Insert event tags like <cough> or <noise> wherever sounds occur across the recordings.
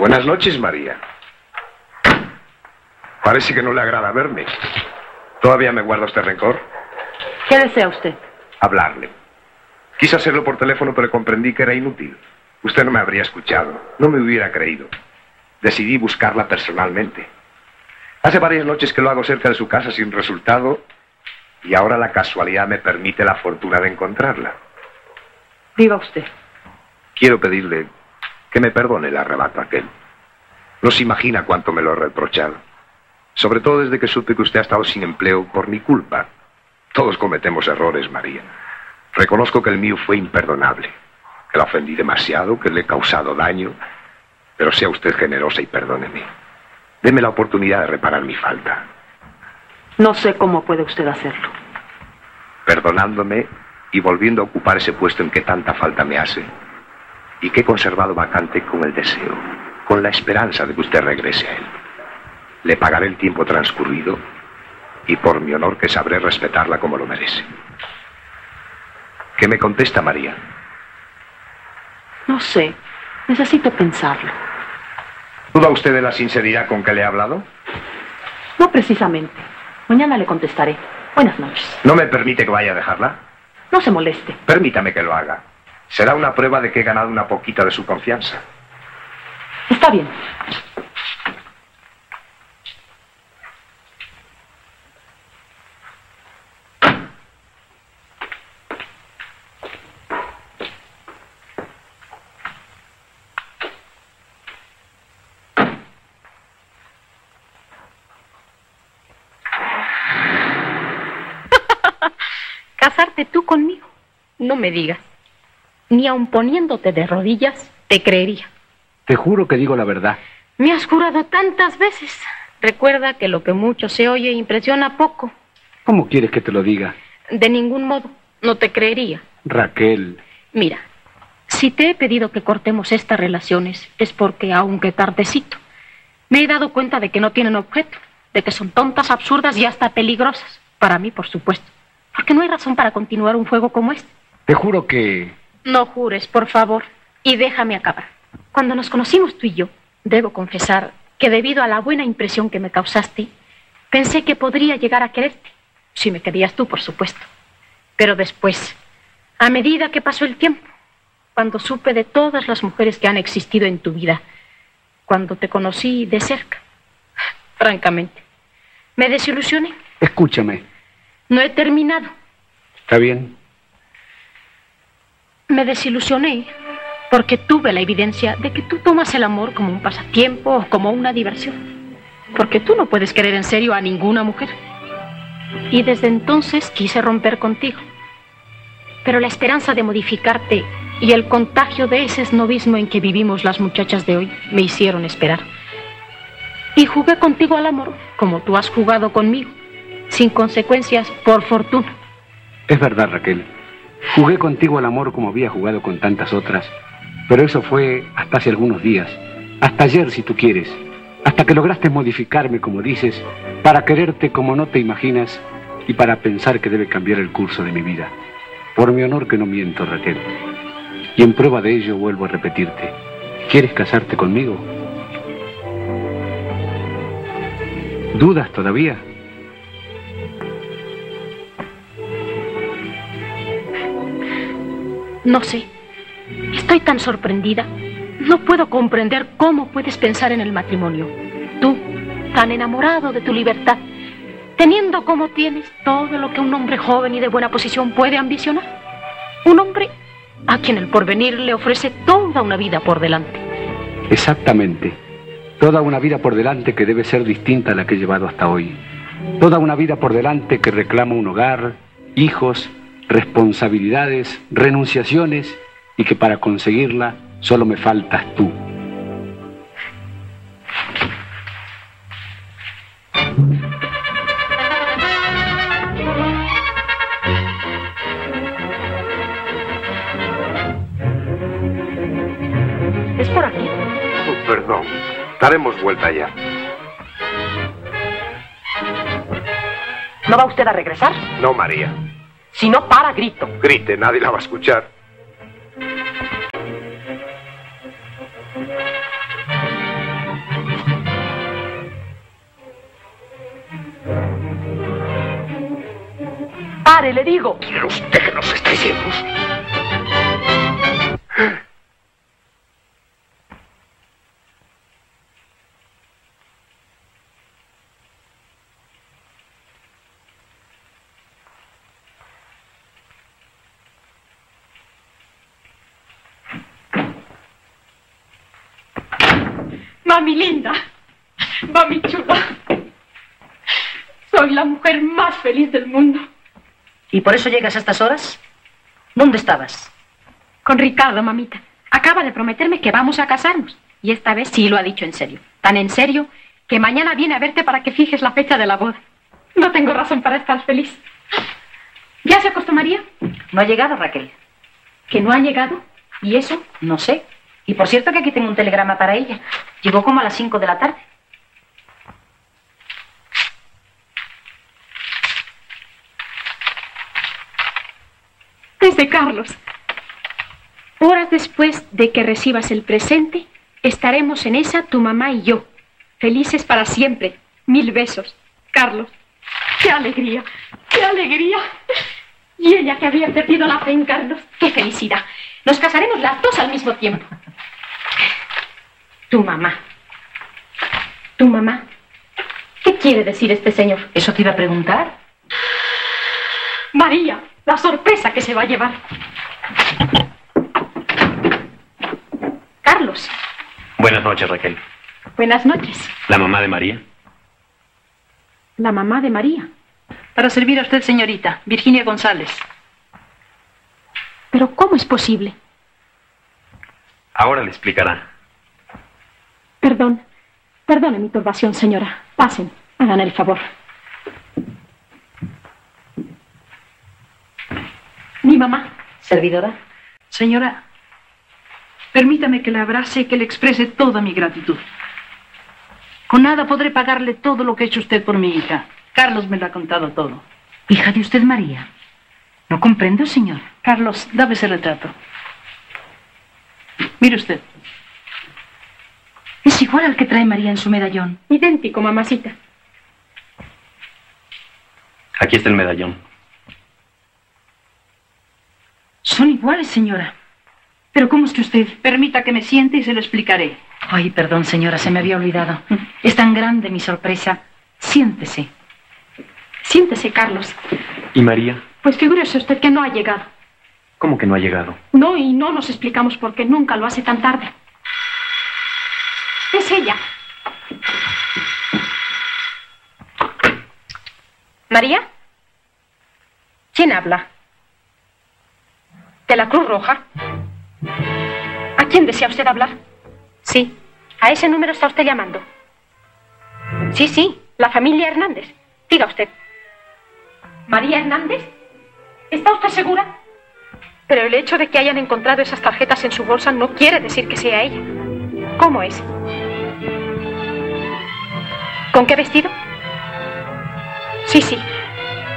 Buenas noches, María. Parece que no le agrada verme. ¿Todavía me guarda usted rencor? ¿Qué desea usted? Hablarle. Quise hacerlo por teléfono, pero comprendí que era inútil. Usted no me habría escuchado, no me hubiera creído. Decidí buscarla personalmente. Hace varias noches que lo hago cerca de su casa sin resultado y ahora la casualidad me permite la fortuna de encontrarla. Viva usted. Quiero pedirle que me perdone el arrebato aquel. No se imagina cuánto me lo he reprochado. Sobre todo desde que supe que usted ha estado sin empleo por mi culpa. Todos cometemos errores, María. Reconozco que el mío fue imperdonable, que la ofendí demasiado, que le he causado daño, pero sea usted generosa y perdóneme. Deme la oportunidad de reparar mi falta. No sé cómo puede usted hacerlo. Perdonándome y volviendo a ocupar ese puesto en que tanta falta me hace y que he conservado vacante con el deseo, con la esperanza de que usted regrese a él. Le pagaré el tiempo transcurrido y por mi honor que sabré respetarla como lo merece. ¿Qué me contesta María? No sé. Necesito pensarlo. ¿Duda usted de la sinceridad con que le he hablado? No precisamente. Mañana le contestaré. Buenas noches. ¿No me permite que vaya a dejarla? No se moleste. Permítame que lo haga. Será una prueba de que he ganado una poquita de su confianza. Está bien. <laughs> ¿Casarte tú conmigo? No me digas. Ni aun poniéndote de rodillas, te creería. Te juro que digo la verdad. Me has jurado tantas veces. Recuerda que lo que mucho se oye impresiona poco. ¿Cómo quieres que te lo diga? De ningún modo. No te creería. Raquel. Mira, si te he pedido que cortemos estas relaciones es porque, aunque tardecito, me he dado cuenta de que no tienen objeto, de que son tontas, absurdas y hasta peligrosas. Para mí, por supuesto. Porque no hay razón para continuar un juego como este. Te juro que... No jures, por favor, y déjame acabar. Cuando nos conocimos tú y yo, debo confesar que debido a la buena impresión que me causaste, pensé que podría llegar a quererte. Si me querías tú, por supuesto. Pero después, a medida que pasó el tiempo, cuando supe de todas las mujeres que han existido en tu vida, cuando te conocí de cerca, francamente, me desilusioné. Escúchame. No he terminado. ¿Está bien? Me desilusioné porque tuve la evidencia de que tú tomas el amor como un pasatiempo o como una diversión. Porque tú no puedes querer en serio a ninguna mujer. Y desde entonces quise romper contigo. Pero la esperanza de modificarte y el contagio de ese snobismo en que vivimos las muchachas de hoy me hicieron esperar. Y jugué contigo al amor, como tú has jugado conmigo, sin consecuencias, por fortuna. Es verdad, Raquel. Jugué contigo al amor como había jugado con tantas otras, pero eso fue hasta hace algunos días, hasta ayer si tú quieres, hasta que lograste modificarme, como dices, para quererte como no te imaginas y para pensar que debe cambiar el curso de mi vida. Por mi honor que no miento, Raquel. Y en prueba de ello vuelvo a repetirte, ¿quieres casarte conmigo? ¿Dudas todavía? No sé. Estoy tan sorprendida. No puedo comprender cómo puedes pensar en el matrimonio. Tú, tan enamorado de tu libertad, teniendo como tienes todo lo que un hombre joven y de buena posición puede ambicionar. Un hombre a quien el porvenir le ofrece toda una vida por delante. Exactamente. Toda una vida por delante que debe ser distinta a la que he llevado hasta hoy. Toda una vida por delante que reclama un hogar, hijos, responsabilidades, renunciaciones y que para conseguirla solo me faltas tú. ¿Es por aquí? Oh, perdón. Daremos vuelta ya. ¿No va usted a regresar? No, María. Si no para, grito. Grite, nadie la va a escuchar. Pare, le digo. ¿Quiere usted que nos estresemos? Mami linda, mami chula. Soy la mujer más feliz del mundo. ¿Y por eso llegas a estas horas? ¿Dónde estabas? Con Ricardo, mamita. Acaba de prometerme que vamos a casarnos. Y esta vez sí lo ha dicho en serio. Tan en serio que mañana viene a verte para que fijes la fecha de la boda. No tengo razón para estar feliz. ¿Ya se acostó María? No ha llegado, Raquel. ¿Que no ha llegado? ¿Y eso? No sé. Y por cierto que aquí tengo un telegrama para ella. Llegó como a las 5 de la tarde. Desde Carlos. Horas después de que recibas el presente, estaremos en esa tu mamá y yo. Felices para siempre. Mil besos. Carlos. ¡Qué alegría! ¡Qué alegría! Y ella que había perdido la fe en Carlos. ¡Qué felicidad! Nos casaremos las dos al mismo tiempo. Tu mamá. Tu mamá. ¿Qué quiere decir este señor? ¿Eso te iba a preguntar? María, la sorpresa que se va a llevar. Carlos, Buenas noches, Raquel. buenas noches. ¿La mamá de María? La mamá de María. Para servir a usted, señorita. Virginia González. Pero ¿cómo es posible? Ahora le explicará. Perdón. Perdone mi turbación, señora. Pasen. Hagan el favor. Mi mamá. ¿Servidora? Señora, permítame que le abrace y que le exprese toda mi gratitud. Con nada podré pagarle todo lo que ha hecho usted por mi hija. Carlos me lo ha contado todo. Hija de usted, María. No comprendo, señor. Carlos, dame ese retrato. Mire usted. Es igual al que trae María en su medallón. Idéntico, mamacita. Aquí está el medallón. Son iguales, señora. Pero ¿cómo es que usted... Permita que me siente y se lo explicaré. Ay, perdón, señora, se me había olvidado. Es tan grande mi sorpresa. Siéntese. Siéntese, Carlos. ¿Y María? Pues figúrese usted que no ha llegado. ¿Cómo que no ha llegado? No, y no nos explicamos por qué nunca lo hace tan tarde. Es ella. ¿María? ¿Quién habla? ¿De la Cruz Roja? ¿A quién desea usted hablar? Sí, a ese número está usted llamando. Sí, sí, la familia Hernández. Diga usted. ¿María Hernández? ¿Está usted segura? Pero el hecho de que hayan encontrado esas tarjetas en su bolsa no quiere decir que sea ella. ¿Cómo es? ¿Con qué vestido? Sí, sí.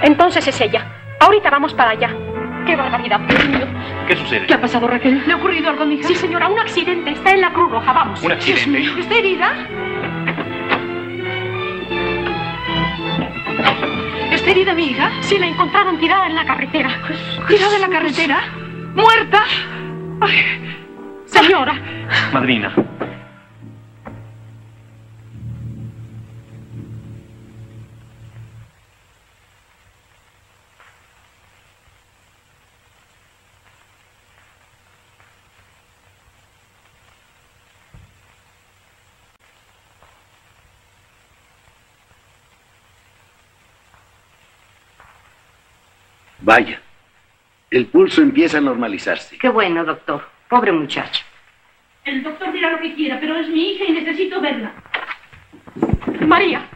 Entonces es ella. Ahorita vamos para allá. ¡Qué barbaridad! ¿Qué sucede? ¿Qué ha pasado, Raquel? ¿Le ha ocurrido algo a mi hija? Sí, señora, un accidente. Está en la Cruz Roja. Vamos. ¿Un accidente? ¿Está herida? ¿Está herida mi hija? Sí, la encontraron tirada en la carretera. ¿Tirada en la carretera? ¿Muerta? Ay, Señora, Madrina. Vaya, el pulso empieza a normalizarse. Qué bueno, doctor. Pobre muchacho. El doctor dirá lo que quiera, pero es mi hija y necesito verla. María.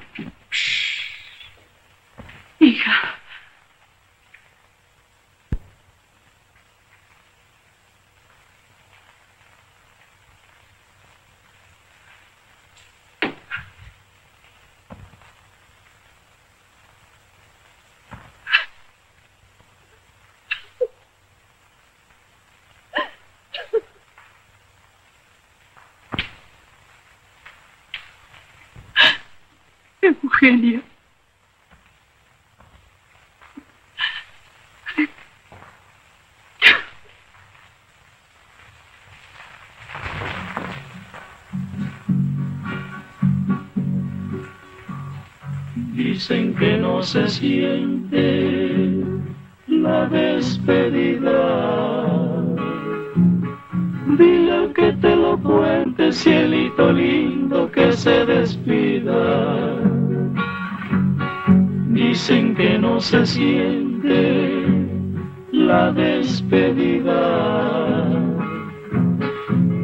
Eugenia. Dicen que no se siente la despedida. Dile que te lo cuente, cielito lindo, que se despida. Dicen que no se siente la despedida.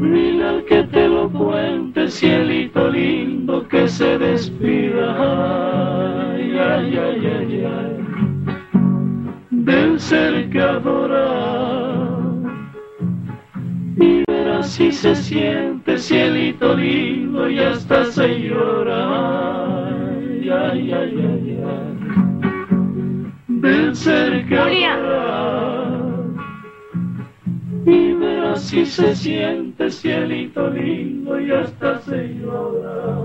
Dile al que te lo cuente, cielito lindo, que se despida. Ay, ay, ay, ay, ay. Del ser que adora. Y verás si se siente, cielito lindo, y hasta se llora. Ay, ay, ay, ay, ay. Julia. adora. Y verás si se siente cielito lindo y hasta se llora.